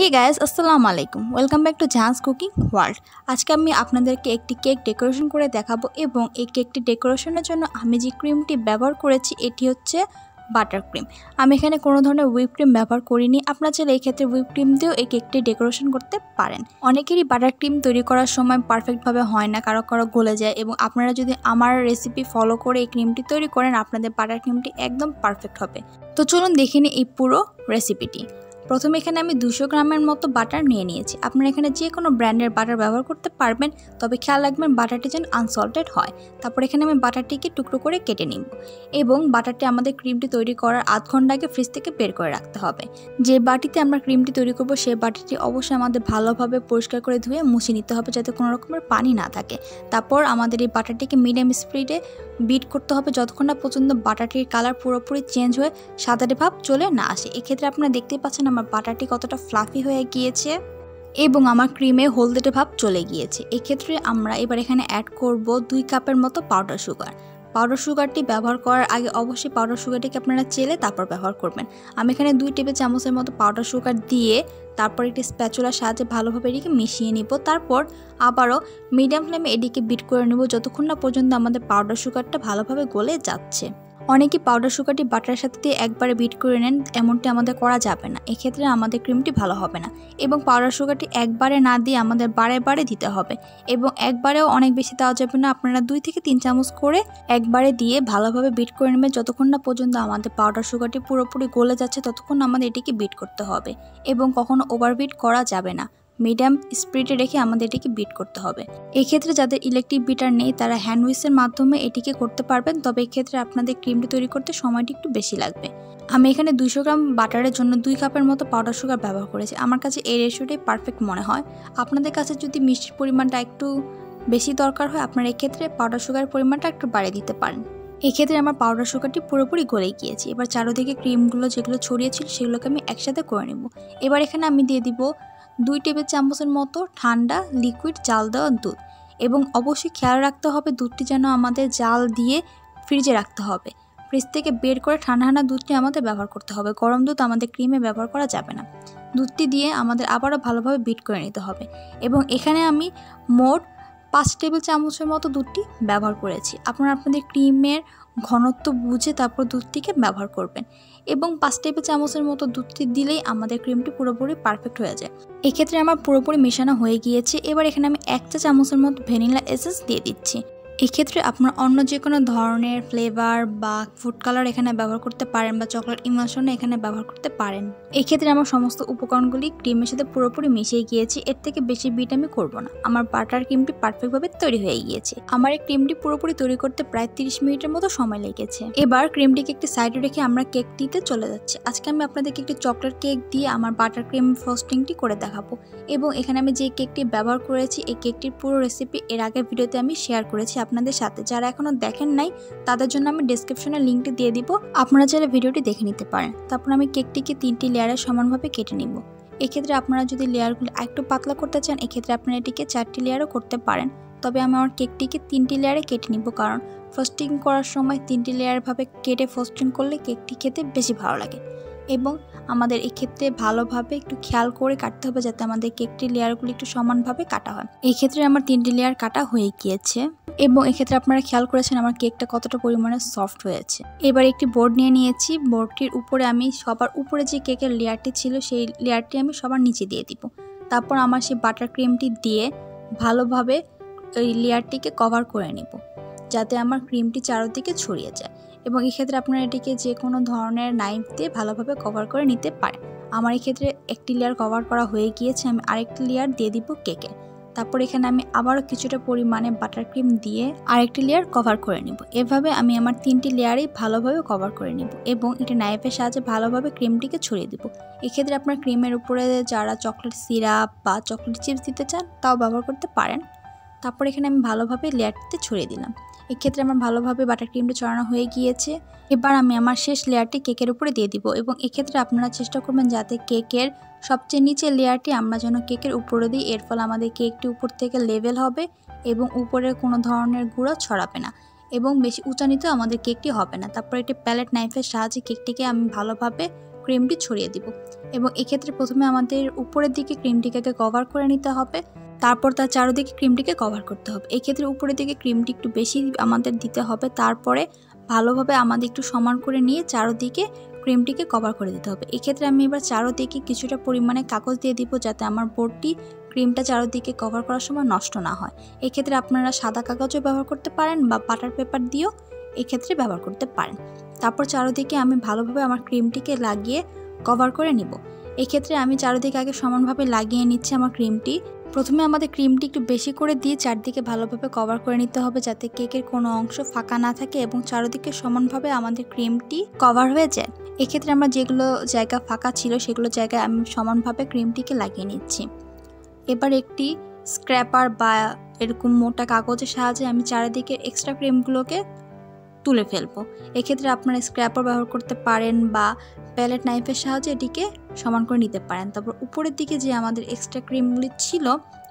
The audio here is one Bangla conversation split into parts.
হে গাইস আসসালামু আলাইকুম welcome back to Jahaj cooking world আজকে আমি আপনাদেরকে একটি কেক ডেকোরেশন করে দেখাবো এবং এই কেকটি ডেকোরেশনের জন্য আমি যে ক্রিমটি ব্যবহার করেছি, এটি হচ্ছে বাটার ক্রিম আমি এখানে কোনো ধরনের হুইপ ক্রিম ব্যবহার করিনি। আপনার চাইলে এই ক্ষেত্রে হুইপ ক্রিম দিয়েও এই কেকটি ডেকোরেশন করতে পারেন। অনেকেরই বাটার ক্রিম তৈরি করার সময় পারফেক্টভাবে হয় না, কারও কারও গলে যায় এবং আপনারা যদি আমার রেসিপি ফলো করে এই ক্রিমটি তৈরি করেন, আপনাদের বাটার ক্রিমটি একদম পারফেক্ট হবে। তো চলুন দেখে নিই এই পুরো রেসিপিটি প্রথমে এখানে আমি দুশো গ্রামের মতো বাটার নিয়ে নিয়েছি। আপনারা এখানে যে কোনো ব্র্যান্ডের বাটার ব্যবহার করতে পারবেন, তবে খেয়াল রাখবেন বাটারটি যেন আনসল্টেড হয়। তারপর এখানে আমি বাটারটিকে টুকরো করে কেটে নিব এবং বাটারটি আমাদের ক্রিমটি তৈরি করার আধ ঘণ্টা আগে ফ্রিজ থেকে বের করে রাখতে হবে। যে বাটিতে আমরা ক্রিমটি তৈরি করব সেই বাটিটি অবশ্যই আমাদের ভালোভাবে পরিষ্কার করে ধুয়ে মুছে নিতে হবে যাতে কোনো রকমের পানি না থাকে। তারপর আমাদের এই বাটারটিকে মিডিয়াম স্পিডে বিট করতে হবে যতক্ষণ না পর্যন্ত বাটারটির কালার পুরোপুরি চেঞ্জ হয়ে সাদাটে ভাব চলে না আসে। এক্ষেত্রে আপনারা দেখতেই পাচ্ছেন আমার বাটারটি কতটা ফ্লাফি হয়ে গিয়েছে এবং আমার ক্রিমে হলদেটে ভাব চলে গিয়েছে। এক্ষেত্রে আমরা এবার এখানে অ্যাড করব দুই কাপের মতো পাউডার সুগার পাউডার সুগারটি ব্যবহার করার আগে অবশ্যই পাউডার সুগারটিকে আপনারা চেলে তারপর ব্যবহার করবেন। আমি এখানে দুই টেবিল চামচের মতো পাউডার সুগার দিয়ে তারপর একটি স্প্যাচুলার সাহায্যে ভালোভাবে এটিকে মিশিয়ে নিব। তারপর আবারও মিডিয়াম ফ্লেমে এটিকে বিট করে নেব, যতক্ষণ না পর্যন্ত আমাদের পাউডার সুগারটা ভালোভাবে গলে যাচ্ছে। অনেকে পাউডার সুগারটি বাটারের সাথে দিয়ে একবারে বিট করে নেন, এমনটি আমাদের করা যাবে না। এক্ষেত্রে আমাদের ক্রিমটি ভালো হবে না। এবং পাউডার সুগারটি একবারে না দিয়ে আমাদের বারে বারে দিতে হবে। এবং একবারেও অনেক বেশি দেওয়া যাবে না। আপনারা দুই থেকে তিন চামচ করে একবারে দিয়ে ভালোভাবে বিট করে নেবেন। যতক্ষণ না পর্যন্ত আমাদের পাউডার সুগারটি পুরোপুরি গলে যাচ্ছে, ততক্ষণ আমাদের এটিকে বিট করতে হবে। এবং কখনো ওভারবিট করা যাবে না। মিডিয়াম স্পিডে রেখে আমাদের এটিকে বিট করতে হবে। এক্ষেত্রে যাদের ইলেকট্রিক বিটার নেই, তারা হ্যান্ড উইসের মাধ্যমে এটিকে করতে পারবেন। তবে এক্ষেত্রে আপনাদের ক্রিমটি তৈরি করতে সময়টি একটু বেশি লাগবে। আমি এখানে দুইশো গ্রাম বাটারের জন্য দুই কাপের মতো পাউডার সুগার ব্যবহার করেছি। আমার কাছে এই রেশিওটাই পারফেক্ট মনে হয়। আপনাদের কাছে যদি মিষ্টির পরিমাণটা একটু বেশি দরকার হয়, আপনারা এক্ষেত্রে পাউডার সুগারের পরিমাণটা একটু বাড়িয়ে দিতে পারেন। এক্ষেত্রে আমার পাউডার সুগারটি পুরোপুরি গলে গিয়েছে। এবার চারোদিকে ক্রিমগুলো যেগুলো ছড়িয়েছিল সেগুলোকে আমি একসাথে করে নেব। এবার এখানে আমি দিয়ে দিব দুই টেবিল চামচের মতো ঠান্ডা লিকুইড জাল দেওয়া দুধ এবং অবশ্যই খেয়াল রাখতে হবে দুধটি যেন আমাদের জাল দিয়ে ফ্রিজে রাখতে হবে। ফ্রিজ থেকে বের করে ঠান্ডা ঠান্ডা দুধটি আমাদের ব্যবহার করতে হবে। গরম দুধ আমাদের ক্রিমে ব্যবহার করা যাবে না। দুধটি দিয়ে আমাদের আবারও ভালোভাবে বিট করে নিতে হবে এবং এখানে আমি মোট পাঁচ টেবিল চামচের মতো দুধটি ব্যবহার করেছি। আপনারা আপনাদের ক্রিমের ঘনত্ব বুঝে তারপর দুধটিকে ব্যবহার করবেন এবং পাঁচ টেবিল চামচের মতো দুধটি দিলেই আমাদের ক্রিমটি পুরোপুরি পারফেক্ট হয়ে যায়। এক্ষেত্রে আমার পুরোপুরি মেশানো হয়ে গিয়েছে। এবার এখানে আমি এক চা চামচের মতো ভ্যানিলা এসেন্স দিয়ে দিচ্ছি। এক্ষেত্রে আপনার অন্য যে কোনো ধরনের ফ্লেভার বা ফুড কালার এখানে ব্যবহার করতে পারেন বা চকলেট ইমাশন এখানে ব্যবহার করতে পারেন। এক্ষেত্রে আমার সমস্ত উপকরণগুলি ক্রিমের সাথে পুরোপুরি মিশিয়ে গিয়েছে, এর থেকে বেশি বিট আমি করব না। আমার বাটার ক্রিমটি পারফেক্টভাবে তৈরি হয়ে গিয়েছে। আমার এই ক্রিমটি পুরোপুরি তৈরি করতে প্রায় তিরিশ মিনিটের মতো সময় লেগেছে। এবার ক্রিমটিকে একটি সাইডে রেখে আমরা কেকটিতে চলে যাচ্ছি। আজকে আমি আপনাদেরকে একটি চকলেট কেক দিয়ে আমার বাটার ক্রিম ফ্রস্টিংটি করে দেখাবো। এবং এখানে আমি যে কেকটি ব্যবহার করেছি, এই কেকটির পুরো রেসিপি এর আগের ভিডিওতে আমি শেয়ার করেছি আপনাদের সাথে। যারা এখনও দেখেন নাই, তাদের জন্য আমি ডিসক্রিপশনে লিঙ্কটি দিয়ে দিব। আপনারা চাইলে ভিডিওটি দেখে নিতে পারেন। তারপর আমি কেকটিকে তিনটি লেয়ারে সমানভাবে কেটে নিব। এক্ষেত্রে আপনারা যদি লেয়ারগুলো একটু পাতলা করতে চান, এক্ষেত্রে আপনারা এটিকে চারটি লেয়ারও করতে পারেন। তবে আমি আমার কেকটিকে তিনটি লেয়ারে কেটে নিব কারণ ফ্রস্টিং করার সময় তিনটি লেয়ারভাবে কেটে ফ্রস্টিং করলে কেকটি খেতে বেশি ভালো লাগে। এবং আমাদের এক্ষেত্রে ভালোভাবে একটু খেয়াল করে কাটতে হবে যাতে আমাদের কেকটি লেয়ারগুলি একটু সমানভাবে কাটা হয়। এই ক্ষেত্রে আমার তিনটি লেয়ার কাটা হয়ে গিয়েছে এবং এক্ষেত্রে আপনারা খেয়াল করেছেন আমার কেকটা কতটা পরিমাণে সফট হয়েছে। এবার একটি বোর্ড নিয়ে নিয়েছি, বোর্ডটির উপরে আমি সবার উপরে যে কেকের লেয়ারটি ছিল সেই লেয়ারটি আমি সবার নিচে দিয়ে দিব। তারপর আমার সেই বাটার ক্রিমটি দিয়ে ভালোভাবে ওই লেয়ারটিকে কভার করে নেব, যাতে আমার ক্রিমটি চারোদিকে ছড়িয়ে যায়। এবং এক্ষেত্রে আপনারা এটিকে যে কোনো ধরনের নাইফ দিয়ে ভালোভাবে কভার করে নিতে পারেন। আমার এক্ষেত্রে একটি লেয়ার কভার করা হয়ে গিয়েছে, আমি আরেকটি লেয়ার দিয়ে দিব কেকে তারপর এখানে আমি আবারও কিছুটা পরিমাণে বাটার ক্রিম দিয়ে আরেকটি লেয়ার কভার করে নেব। এভাবে আমি আমার তিনটি লেয়ারেই ভালোভাবে কভার করে নেব এবং এটি নাইফের সাহায্যে ভালোভাবে ক্রিমটিকে ছড়িয়ে দেবো। এক্ষেত্রে আপনার ক্রিমের উপরে যারা চকলেট সিরাপ বা চকলেট চিপস দিতে চান, তাও ব্যবহার করতে পারেন। তারপর এখানে আমি ভালোভাবে লেয়ারটিতে ছড়িয়ে দিলাম। এক্ষেত্রে আমার ভালোভাবে বাটার ক্রিমটা ছড়ানো হয়ে গিয়েছে। এবার আমি আমার শেষ লেয়ারটি কেকের উপরে দিয়ে দিব এবং এক্ষেত্রে আপনারা চেষ্টা করবেন যাতে কেকের সবচেয়ে নিচের লেয়ারটি আমরা যেন কেকের উপরে দিই। এর ফলে আমাদের কেকটি উপর থেকে লেভেল হবে এবং উপরে কোনো ধরনের গুঁড়ো ছড়াবে না এবং বেশি উঁচানিতেও আমাদের কেকটি হবে না। তারপর একটি প্যালেট নাইফের সাহায্যে কেকটিকে আমি ভালোভাবে ক্রিমটি ছড়িয়ে দিব এবং এক্ষেত্রে প্রথমে আমাদের উপরের দিকে ক্রিমটিকে কভার করে নিতে হবে। তারপর তার চারোদিকে ক্রিমটিকে কভার করতে হবে। এক্ষেত্রে উপরের দিকে ক্রিমটি একটু বেশি আমাদের দিতে হবে, তারপরে ভালোভাবে আমাদের একটু সমান করে নিয়ে চারোদিকে ক্রিমটিকে কভার করে দিতে হবে। এক্ষেত্রে আমি এবার চারোদিকে কিছুটা পরিমাণে কাগজ দিয়ে দিব যাতে আমার বোর্ডটি ক্রিমটা চারোদিকে কভার করার সময় নষ্ট না হয়। এক্ষেত্রে আপনারা সাদা কাগজও ব্যবহার করতে পারেন বা বাটার পেপার দিয়েও এক্ষেত্রে ব্যবহার করতে পারেন। তারপর চারোদিকে আমি ভালোভাবে আমার ক্রিমটিকে লাগিয়ে কভার করে নিব। এক্ষেত্রে আমি চারোদিকে আগে সমানভাবে লাগিয়ে নিচ্ছি আমার ক্রিমটি প্রথমে আমাদের ক্রিমটি একটু বেশি করে দিয়ে চারদিকে ভালোভাবে কভার করে নিতে হবে যাতে কেকের কোনো অংশ ফাঁকা না থাকে এবং চারোদিকে সমানভাবে আমাদের ক্রিমটি কভার হয়ে যায়। এক্ষেত্রে আমরা যেগুলো জায়গা ফাঁকা ছিল সেগুলো জায়গায় আমি সমানভাবে ক্রিমটিকে লাগিয়ে নিচ্ছি। এবার একটি স্ক্র্যাপার বা এরকম মোটা কাগজের সাহায্যে আমি চারিদিকে এক্সট্রা ক্রিমগুলোকে তুলে ফেলব। এক্ষেত্রে আপনারা স্ক্র্যাপার ব্যবহার করতে পারেন বা প্যালেট নাইফের সাহায্যে এটিকে সমান করে নিতে পারেন। তারপর উপরের দিকে যে আমাদের এক্সট্রা ক্রিমগুলি ছিল,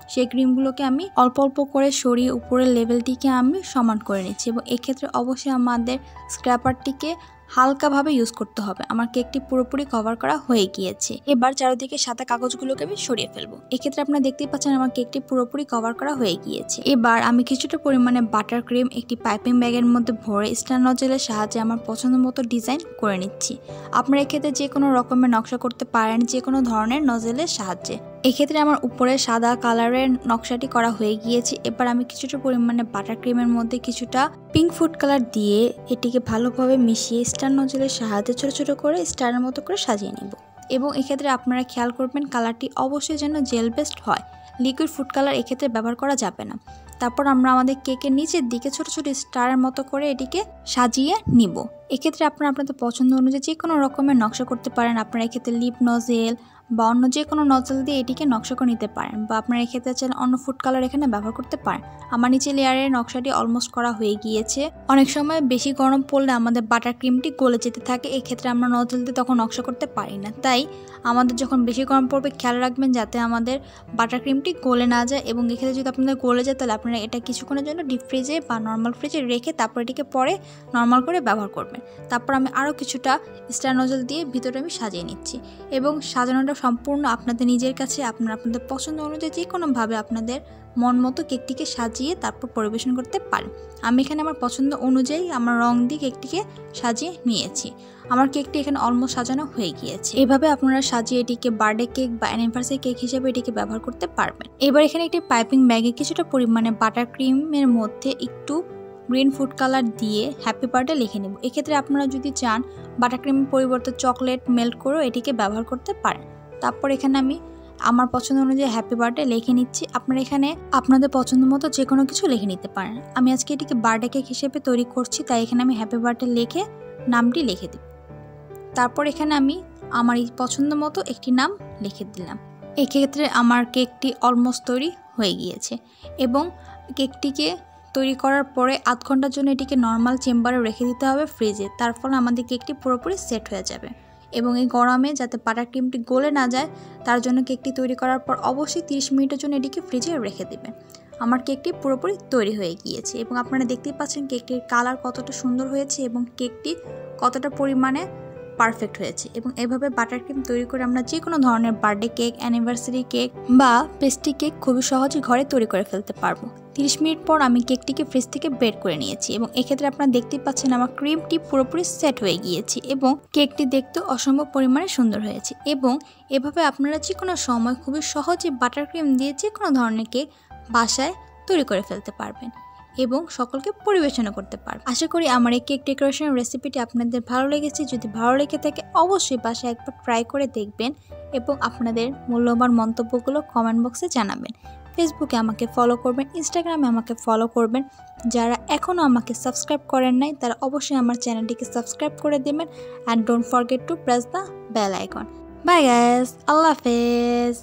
সেই ক্রিমগুলোকে আমি অল্প অল্প করে সরিয়ে উপরের লেভেলটিকে আমি সমান করে নিচ্ছি এবং এক্ষেত্রে অবশ্যই আমাদের স্ক্র্যাপারটিকে হালকাভাবে ইউজ করতে হবে। আমার কেকটি পুরোপুরি কভার করা হয়ে গিয়েছে। এবার চারিদিকে সাদা কাগজগুলোকে আমি সরিয়ে ফেলব। এক্ষেত্রে আপনারা দেখতেই পাচ্ছেন আমার কেকটি পুরোপুরি কভার করা হয়ে গিয়েছে। এবার আমি কিছুটা পরিমাণে বাটার ক্রিম একটি পাইপিং ব্যাগের মধ্যে ভরে স্টার নজেলের সাহায্যে আমার পছন্দ মতো ডিজাইন করে নিচ্ছি। আপনারা এক্ষেত্রে যে কোনো রকমের নকশা করতে পারেন যে কোনো ধরনের নজেলের সাহায্যে। এক্ষেত্রে আমার উপরে সাদা কালারের নকশাটি করা হয়ে গিয়েছে। এবার আমি কিছুটা পরিমাণে বাটার ক্রিমের মধ্যে কিছুটা পিঙ্ক ফুড কালার দিয়ে এটিকে ভালোভাবে মিশিয়ে স্টার নজলের সাহায্যে ছোটো ছোটো করে স্টারের মতো করে সাজিয়ে নেব। এবং এক্ষেত্রে আপনারা খেয়াল করবেন কালারটি অবশ্যই যেন জেল বেস্ট হয়। লিকুইড ফুড কালার এক্ষেত্রে ব্যবহার করা যাবে না। তারপর আমরা আমাদের কেকের নিচের দিকে ছোট ছোট স্টারের মতো করে এটিকে সাজিয়ে নিব। এক্ষেত্রে আপনারা আপনাদের পছন্দ অনুযায়ী যে কোনো রকমের নকশা করতে পারেন। আপনারা এক্ষেত্রে লিপ নজেল বা অন্য যে কোনো নজল দিয়ে এটিকে নকশা করে নিতে পারেন বা আপনারা এক্ষেত্রে চাইলে অন্য ফুড কালার এখানে ব্যবহার করতে পারেন। আমার নিচে লেয়ারের নকশাটি অলমোস্ট করা হয়ে গিয়েছে। অনেক সময় বেশি গরম পড়লে আমাদের বাটার ক্রিমটি গলে যেতে থাকে, এক্ষেত্রে আমরা নজল দিয়ে তখন নকশা করতে পারি না। তাই আমাদের যখন বেশি গরম পড়বে, খেয়াল রাখবেন যাতে আমাদের বাটার ক্রিমটি গলে না যায় এবং এক্ষেত্রে যদি আপনাদের গলে যায়, তাহলে আপনারা এটা কিছুক্ষণের জন্য ডিপ ফ্রিজে বা নর্মাল ফ্রিজে রেখে তারপর এটিকে পরে নর্মাল করে ব্যবহার করবেন। তারপর আমি আরও কিছুটা স্টার নজল দিয়ে ভিতরে আমি সাজিয়ে নিচ্ছি এবং সাজানোটা সম্পূর্ণ আপনাদের নিজের কাছে, আপনারা আপনাদের পছন্দ অনুযায়ী যে কোনোভাবে আপনাদের মন মতো কেকটিকে সাজিয়ে তারপর পরিবেশন করতে পারেন। আমি এখানে আমার পছন্দ অনুযায়ী আমার রং দিয়ে কেকটিকে সাজিয়ে নিয়েছি। আমার কেকটি এখানে অলমোস্ট সাজানো হয়ে গিয়েছে। এভাবে আপনারা সাজিয়ে এটিকে বার্থডে কেক বা অ্যানিভার্সারি কেক হিসেবে এটিকে ব্যবহার করতে পারবেন। এবার এখানে একটি পাইপিং ব্যাগে কিছুটা পরিমাণে বাটার ক্রিমের মধ্যে একটু গ্রিন ফুড কালার দিয়ে হ্যাপি বার্থডে লিখে নেব। এক্ষেত্রে আপনারা যদি চান বাটার ক্রিমের পরিবর্তে চকলেট মেল্ট করেও এটিকে ব্যবহার করতে পারেন। তারপর এখানে আমি আমার পছন্দ অনুযায়ী হ্যাপি বার্থডে লিখে নিচ্ছি। আপনারা এখানে আপনাদের পছন্দ মতো যে কোনো কিছু লিখে নিতে পারেন। আমি আজকে এটিকে বার্থডে কেক হিসেবে তৈরি করছি, তাই এখানে আমি হ্যাপি বার্থডে লিখে নামটি লিখে দিই। তারপর এখানে আমি আমার এই পছন্দ মতো একটি নাম লিখে দিলাম। এক্ষেত্রে আমার কেকটি অলমোস্ট তৈরি হয়ে গিয়েছে এবং কেকটিকে তৈরি করার পরে আধ ঘণ্টার জন্য এটিকে নর্মাল চেম্বারে রেখে দিতে হবে ফ্রিজে তার ফলে আমাদের কেকটি পুরোপুরি সেট হয়ে যাবে। এবং এই গরমে যাতে বাটার ক্রিমটি গলে না যায়, তার জন্য কেকটি তৈরি করার পর অবশ্যই তিরিশ মিনিটের জন্য এটিকে ফ্রিজে রেখে দেবেন আমার কেকটি পুরোপুরি তৈরি হয়ে গিয়েছে এবং আপনারা দেখতেই পাচ্ছেন কেকটির কালার কতটা সুন্দর হয়েছে এবং কেকটি কতটা পরিমাণে পারফেক্ট হয়েছে এবং এভাবে বাটার ক্রিম তৈরি করে আমরা যে কোনো ধরনের বার্থডে কেক অ্যানিভার্সারি কেক বা পেস্ট্রি কেক খুবই সহজে ঘরে তৈরি করে ফেলতে পারব। তিরিশ মিনিট পর আমি কেকটিকে ফ্রিজ থেকে বের করে নিয়েছি এবং এক্ষেত্রে আপনারা দেখতেই পাচ্ছেন আমার ক্রিমটি পুরোপুরি সেট হয়ে গিয়েছে এবং কেকটি দেখতে অসম্ভব পরিমাণে সুন্দর হয়েছে এবং এভাবে আপনারা যে কোনো সময় খুবই সহজে বাটার ক্রিম দিয়ে যে কোনো ধরনের কেক বাসায় তৈরি করে ফেলতে পারবেন। এবং সকলকে পরিবেশনা করতে পারবে। আশা করি আমার এই কেক ডেকোরেশনের রেসিপিটি আপনাদের ভালো লেগেছে। যদি ভালো লেগে থাকে, অবশ্যই বাসায় একবার ট্রাই করে দেখবেন এবং আপনাদের মূল্যবান মন্তব্যগুলো কমেন্ট বক্সে জানাবেন। ফেসবুকে আমাকে ফলো করবেন ইনস্টাগ্রামে আমাকে ফলো করবেন। যারা এখনও আমাকে সাবস্ক্রাইব করেন নাই, তারা অবশ্যই আমার চ্যানেলটিকে সাবস্ক্রাইব করে দেবেন। And don't forget to press the bell icon bye guys আল্লাহ হাফেজ।